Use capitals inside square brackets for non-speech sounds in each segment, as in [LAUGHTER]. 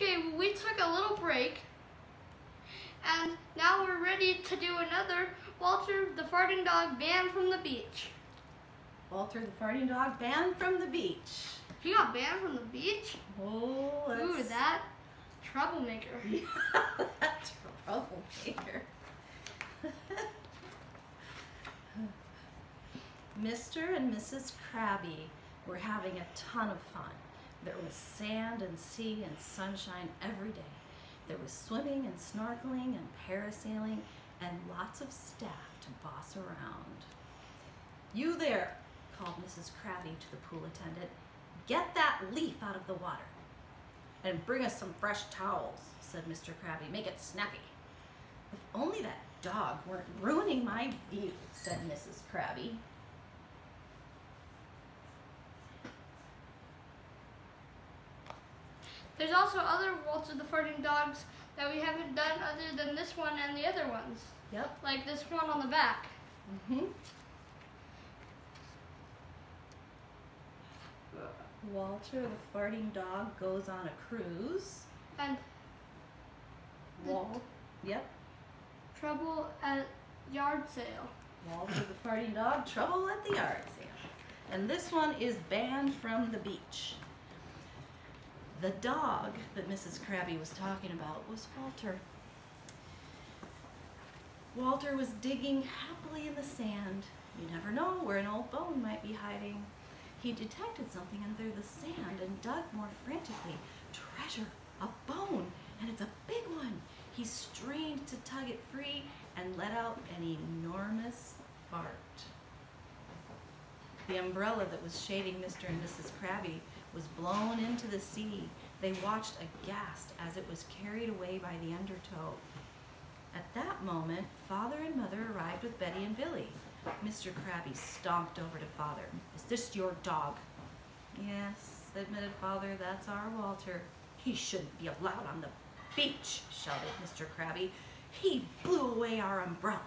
Okay, well, we took a little break. And now we're ready to do another Walter the Farting Dog banned from the beach. Walter the farting dog banned from the beach. He got banned from the beach? Oh, that's... Ooh, that troublemaker. [LAUGHS] that's troublemaker. [LAUGHS] Mr. and Mrs. Krabby were having a ton of fun. There was sand and sea and sunshine every day. There was swimming and snorkeling and parasailing and lots of staff to boss around. You there, called Mrs. Krabby to the pool attendant. Get that leaf out of the water. And bring us some fresh towels, said Mr. Krabby. Make it snappy. If only that dog weren't ruining my view, said Mrs. Krabby. There's also other Walter the Farting Dogs that we haven't done other than this one and the other ones. Yep. Like this one on the back. Mm-hmm. Walter the farting dog goes on a cruise. And Walt, yep. trouble at yard sale. Walter the farting dog, trouble at the yard sale. And this one is banned from the beach. The dog that Mrs. Krabby was talking about was Walter. Walter was digging happily in the sand. You never know where an old bone might be hiding. He detected something under the sand and dug more frantically. Treasure, a bone, and it's a big one. He strained to tug it free and let out an enormous fart. The umbrella that was shading Mr. and Mrs. Krabby was blown into the sea. They watched aghast as it was carried away by the undertow. At that moment, Father and Mother arrived with Betty and Billy. Mr. Krabby stomped over to Father. Is this your dog? Yes, admitted Father, that's our Walter. He shouldn't be allowed on the beach, shouted Mr. Krabby. He blew away our umbrella.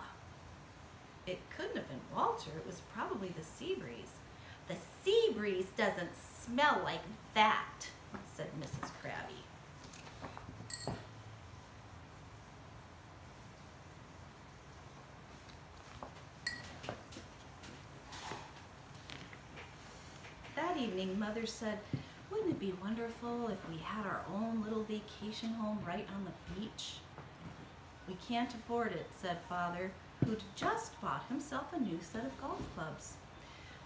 It couldn't have been Walter, it was probably the sea breeze. The sea breeze doesn't smell like that, said Mrs. Krabby. That evening, Mother said, wouldn't it be wonderful if we had our own little vacation home right on the beach? We can't afford it, said Father, who'd just bought himself a new set of golf clubs.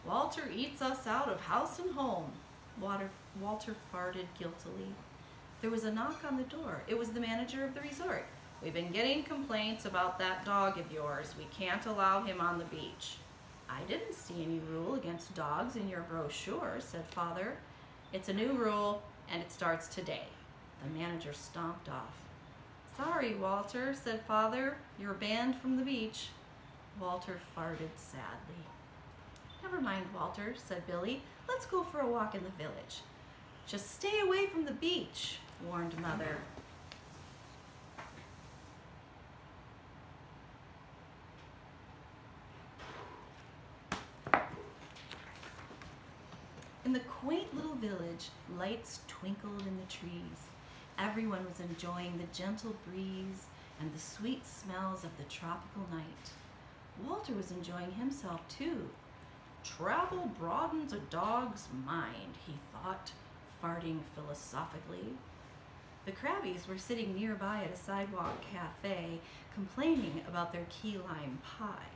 Walter eats us out of house and home, Walter, Walter farted guiltily. There was a knock on the door. It was the manager of the resort. We've been getting complaints about that dog of yours. We can't allow him on the beach. I didn't see any rule against dogs in your brochure, said Father. It's a new rule, and it starts today. The manager stomped off. Sorry, Walter, said Father. You're banned from the beach. Walter farted sadly. Never mind, Walter, said Billy. Let's go for a walk in the village. Just stay away from the beach, warned Mother. In the quaint little village, lights twinkled in the trees. Everyone was enjoying the gentle breeze and the sweet smells of the tropical night. Walter was enjoying himself too. Travel broadens a dog's mind, he thought, farting philosophically. The Krabbies were sitting nearby at a sidewalk cafe, complaining about their key lime pie.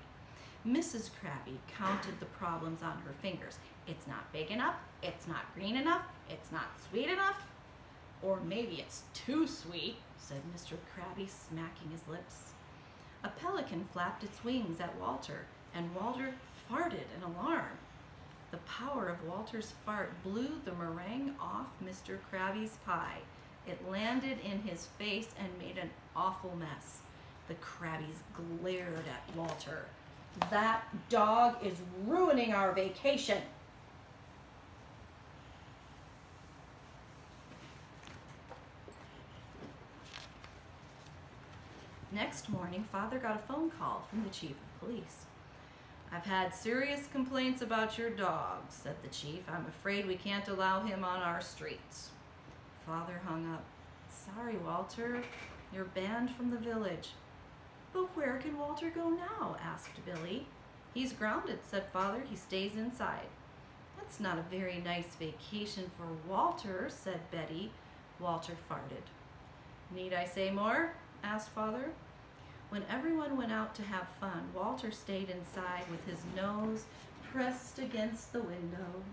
Mrs. Krabby counted the problems on her fingers. It's not big enough, it's not green enough, it's not sweet enough, or maybe it's too sweet, said Mr. Krabby, smacking his lips. A pelican flapped its wings at Walter, and Walter farted in alarm. The power of Walter's fart blew the meringue off Mr. Krabby's pie. It landed in his face and made an awful mess. The Krabbies glared at Walter. That dog is ruining our vacation. Next morning, Father got a phone call from the chief of police. I've had serious complaints about your dog, said the chief. I'm afraid we can't allow him on our streets. Father hung up. Sorry, Walter. You're banned from the village. But where can Walter go now? asked Billy. He's grounded, said Father. He stays inside. That's not a very nice vacation for Walter, said Betty. Walter farted. Need I say more? asked Father. When everyone went out to have fun, Walter stayed inside with his nose pressed against the window.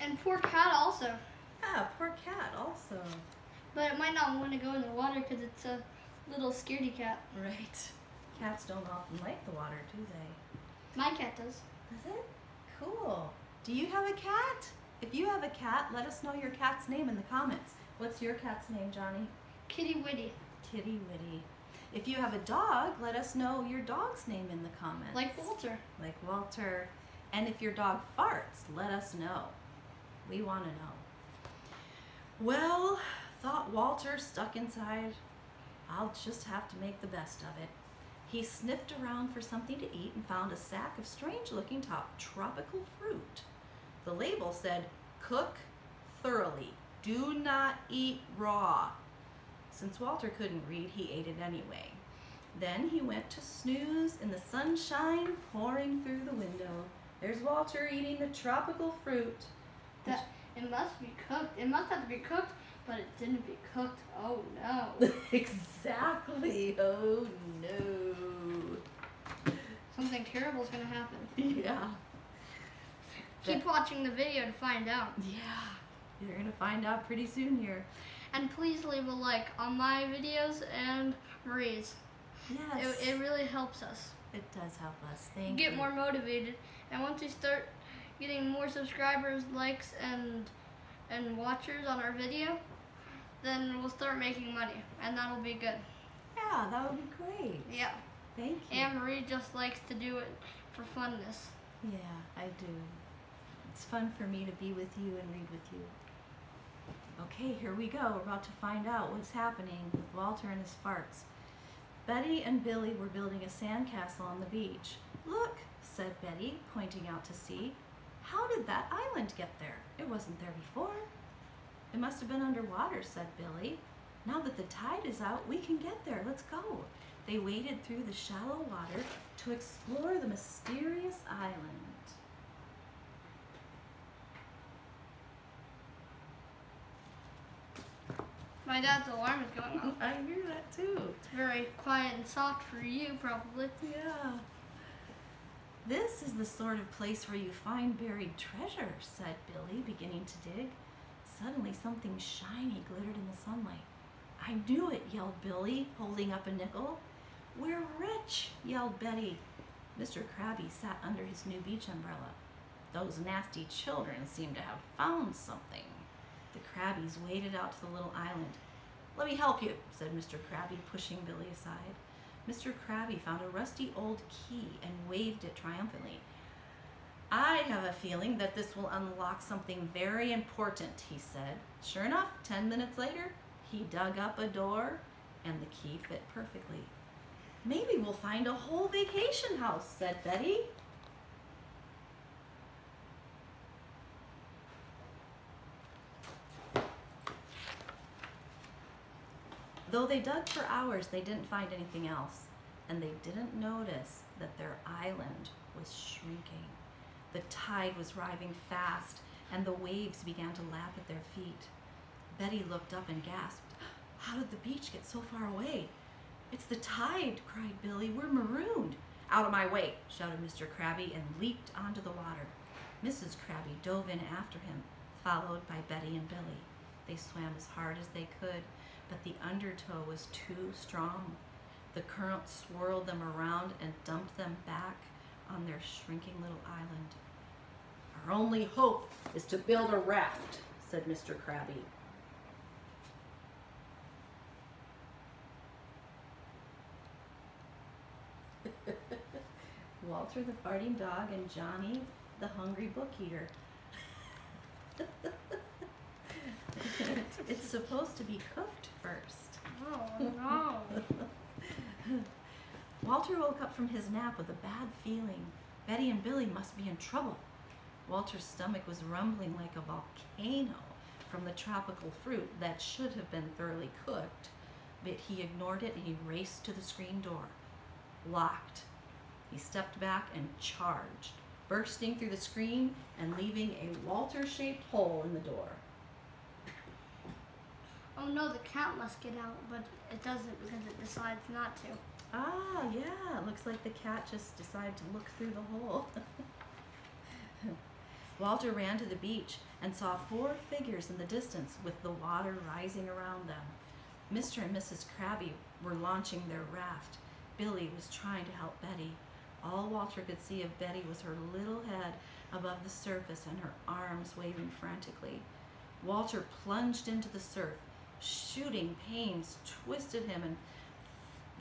And poor cat also. Ah, poor cat also. But it might not want to go in the water because it's a little scaredy cat. Right. Cats don't often like the water, do they? My cat does. Does it? Cool. Do you have a cat? If you have a cat, let us know your cat's name in the comments. What's your cat's name, Johnny? Kitty Witty. Kitty Witty. If you have a dog, let us know your dog's name in the comments. Like Walter. Like Walter. And if your dog farts, let us know. We want to know. Well, thought Walter stuck inside. I'll just have to make the best of it. He sniffed around for something to eat and found a sack of strange looking top tropical fruit. The label said, cook thoroughly. Do not eat raw. Since Walter couldn't read, he ate it anyway. Then he went to snooze in the sunshine pouring through the window. There's Walter eating the tropical fruit. That it must be cooked. It must have to be cooked, but it didn't be cooked. Oh no. [LAUGHS] exactly. Oh no. Something terrible is gonna happen. Yeah. Keep watching the video to find out. Yeah. You're gonna find out pretty soon here. And please leave a like on my videos and Marie's. Yes. It, it really helps us It does help us. Thank get you. more motivated. And once we start getting more subscribers, likes, and and watchers on our video, then we'll start making money, and that'll be good. Yeah, that would be great. Yeah. Thank you. And Marie just likes to do it for funness. Yeah, I do. It's fun for me to be with you and read with you. Okay, here we go. We're about to find out what's happening with Walter and his farts. Betty and Billy were building a sandcastle on the beach. Look, said Betty, pointing out to sea. How did that island get there? It wasn't there before. It must have been underwater, said Billy. Now that the tide is out, we can get there. Let's go. They waded through the shallow water to explore the mysterious island. My dad's alarm is going off. I hear that too. It's very quiet and soft for you, probably. Yeah. This is the sort of place where you find buried treasure, said Billy, beginning to dig. Suddenly, something shiny glittered in the sunlight. I knew it, yelled Billy, holding up a nickel. We're rich, yelled Betty. Mr. Krabby sat under his new beach umbrella. Those nasty children seem to have found something. The Krabbies waded out to the little island. Let me help you, said Mr. Krabby, pushing Billy aside. Mr. Krabby found a rusty old key and waved it triumphantly. I have a feeling that this will unlock something very important, he said. Sure enough, ten minutes later, he dug up a door and the key fit perfectly. Maybe we'll find a whole vacation house, said Betty. Though they dug for hours, they didn't find anything else, and they didn't notice that their island was shrinking. The tide was rising fast, and the waves began to lap at their feet. Betty looked up and gasped, How did the beach get so far away? It's the tide, cried Billy. We're marooned. Out of my way, shouted Mr. Krabby and leaped onto the water. Mrs. Krabby dove in after him, followed by Betty and Billy. They swam as hard as they could, but the undertow was too strong. The current swirled them around and dumped them back on their shrinking little island. Our only hope is to build a raft, said Mr. Krabby. [LAUGHS] Walter the farting dog and Johnny the hungry book eater. [LAUGHS] [LAUGHS] it's supposed to be cooked first. Oh no. Walter woke up from his nap with a bad feeling. Betty and Billy must be in trouble. Walter's stomach was rumbling like a volcano from the tropical fruit that should have been thoroughly cooked, but he ignored it and he raced to the screen door. Locked. He stepped back and charged, bursting through the screen and leaving a Walter shaped hole in the door. Oh no, the cat must get out, but it doesn't because it decides not to. Ah, yeah, it looks like the cat just decided to look through the hole. [LAUGHS] Walter ran to the beach and saw four figures in the distance with the water rising around them. Mr. and Mrs. Krabby were launching their raft. Billy was trying to help Betty. All Walter could see of Betty was her little head above the surface and her arms waving frantically. Walter plunged into the surf. Shooting pains twisted him and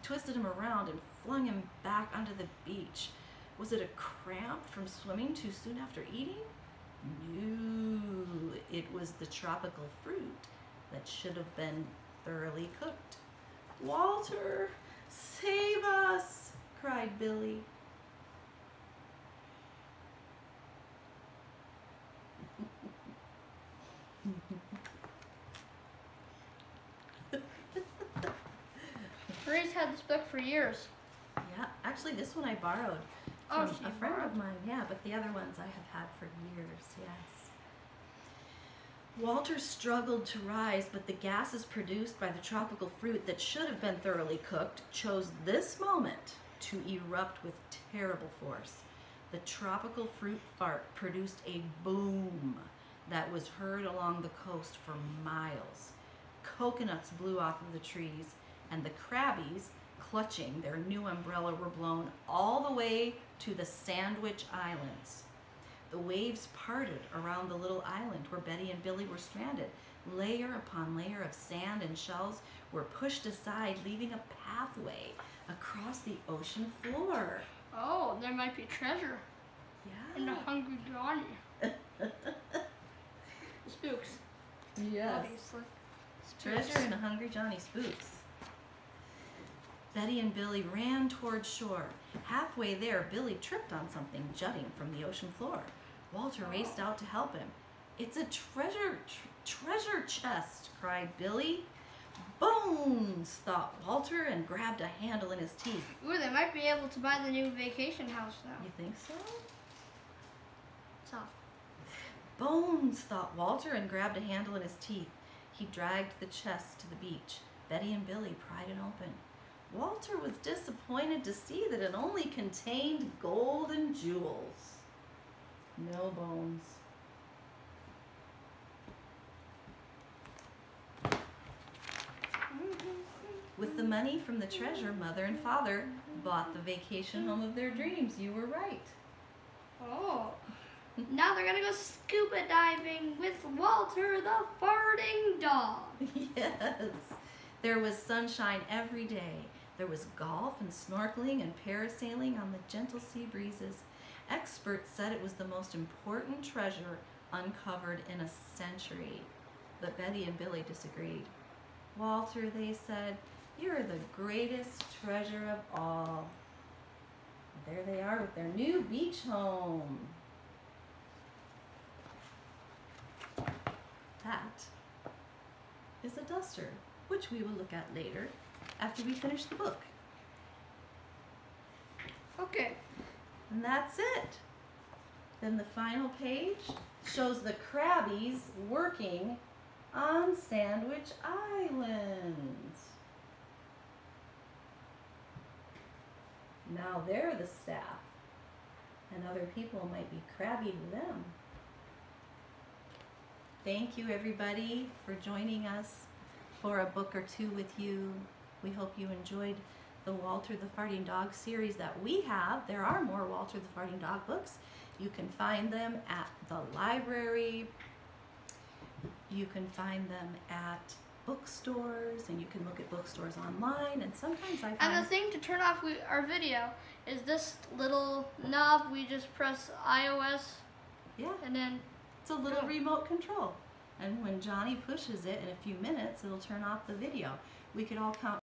twisted him around and flung him back onto the beach. Was it a cramp from swimming too soon after eating? No, it was the tropical fruit that should have been thoroughly cooked. Walter, save us, cried Billy. Marie's had this book for years. Yeah, actually, this one I borrowed Oh, from she a friend borrowed? of mine. Yeah, but the other ones I have had for years. Yes. Walter struggled to rise, but the gases produced by the tropical fruit that should have been thoroughly cooked chose this moment to erupt with terrible force. The tropical fruit fart produced a boom that was heard along the coast for miles. Coconuts blew off of the trees, and the Krabbies, clutching their new umbrella, were blown all the way to the Sandwich Islands. The waves parted around the little island where Betty and Billy were stranded. Layer upon layer of sand and shells were pushed aside, leaving a pathway across the ocean floor. Oh, there might be treasure in the Yeah. Hungry Johnny. [LAUGHS] Spooks, Yes. obviously. Spooks. Treasure in a Hungry Johnny Spooks. Betty and Billy ran toward shore. Halfway there, Billy tripped on something jutting from the ocean floor. Walter raced out to help him. It's a treasure tr- treasure chest, cried Billy. Bones, thought Walter and grabbed a handle in his teeth. Ooh, they might be able to buy the new vacation house now. You think so? So, Bones, thought Walter and grabbed a handle in his teeth. He dragged the chest to the beach. Betty and Billy pried it open. Walter was disappointed to see that it only contained gold and jewels. No bones. With the money from the treasure, mother and father bought the vacation home of their dreams. You were right. oh. Now they're gonna go scuba diving with Walter the farting dog. [LAUGHS] yes. There was sunshine every day. There was golf and snorkeling and parasailing on the gentle sea breezes. Experts said it was the most important treasure uncovered in a century. But Betty and Billy disagreed. Walter, they said, you're the greatest treasure of all. There they are with their new beach home. That is a duster, which we will look at later after we finish the book. Okay. And that's it. Then the final page shows the Krabbies working on Sandwich Island. Now they're the staff, and other people might be crabby to them. Thank you, everybody, for joining us for a book or two with you. We hope you enjoyed the Walter the Farting Dog series that we have. There are more Walter the Farting Dog books. You can find them at the library. You can find them at bookstores, and you can look at bookstores online. And sometimes I And the thing to turn off we, our video is this little knob. We just press iOS yeah, and then it's a little Oh. remote control. And when Johnny pushes it in a few minutes, it'll turn off the video. We could all count